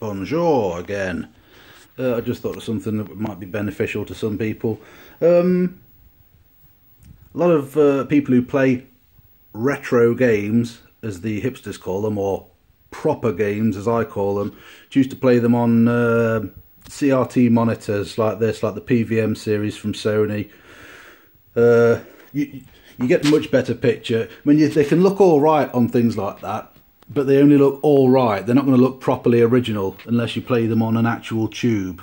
bonjour again. Uh, I just thought of something that might be beneficial to some people. Um, a lot of uh, people who play retro games, as the hipsters call them, or proper games, as I call them, choose to play them on uh, CRT monitors like this, like the PVM series from Sony. Uh, you, you get a much better picture. I mean, you, they can look all right on things like that, but they only look all right. They're not going to look properly original unless you play them on an actual tube.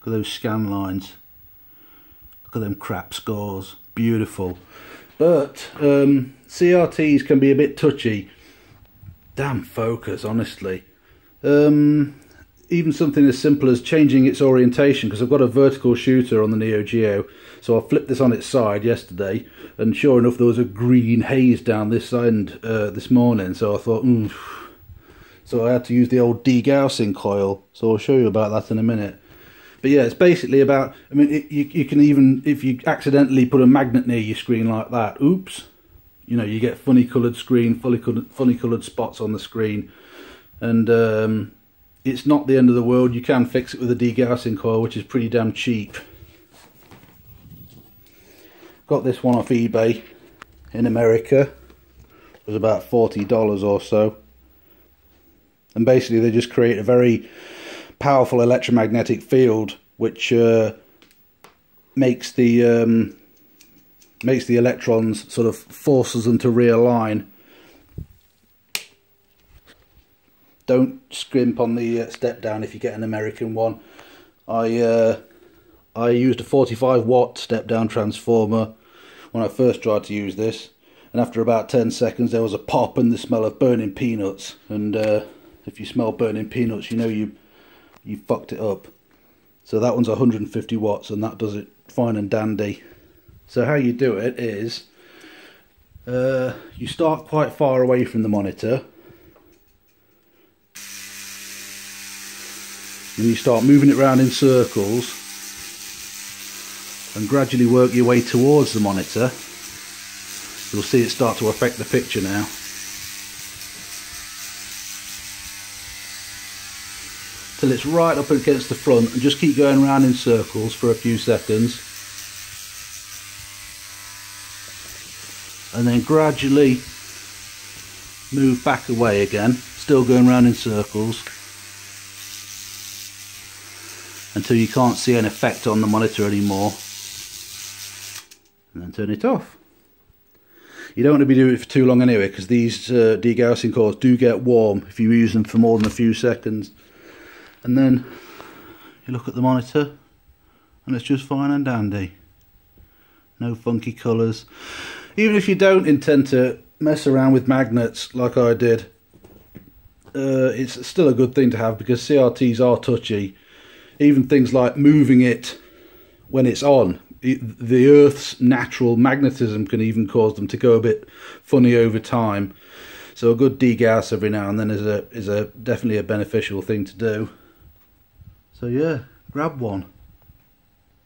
Look at those scan lines. Look at them crap scores. Beautiful. But um, CRTs can be a bit touchy. Damn focus, honestly. Um, even something as simple as changing its orientation because I've got a vertical shooter on the Neo Geo so I flipped this on its side yesterday and sure enough there was a green haze down this end uh, this morning so I thought mm. so I had to use the old degaussing coil so I'll show you about that in a minute but yeah it's basically about I mean it, you, you can even if you accidentally put a magnet near your screen like that oops you know you get funny coloured screen funny coloured, funny coloured spots on the screen and um, it's not the end of the world. You can fix it with a degaussing coil, which is pretty damn cheap. Got this one off eBay in America. It was about $40 or so. And basically they just create a very powerful electromagnetic field which uh, makes the um, makes the electrons sort of forces them to realign don't scrimp on the uh, step down if you get an American one. I uh, I used a 45 watt step down transformer when I first tried to use this and after about 10 seconds there was a pop and the smell of burning peanuts and uh, if you smell burning peanuts you know you you fucked it up. So that one's 150 watts and that does it fine and dandy. So how you do it is uh, you start quite far away from the monitor and you start moving it around in circles and gradually work your way towards the monitor. You'll see it start to affect the picture now. Till it's right up against the front and just keep going around in circles for a few seconds. And then gradually move back away again still going around in circles until you can't see an effect on the monitor anymore and then turn it off. You don't want to be doing it for too long anyway because these uh, degaussing coils do get warm if you use them for more than a few seconds and then you look at the monitor and it's just fine and dandy. No funky colours. Even if you don't intend to mess around with magnets like I did, uh, it's still a good thing to have because CRTs are touchy even things like moving it when it's on. The earth's natural magnetism can even cause them to go a bit funny over time. So a good degauss every now and then is a is a definitely a beneficial thing to do. So yeah grab one